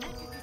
neck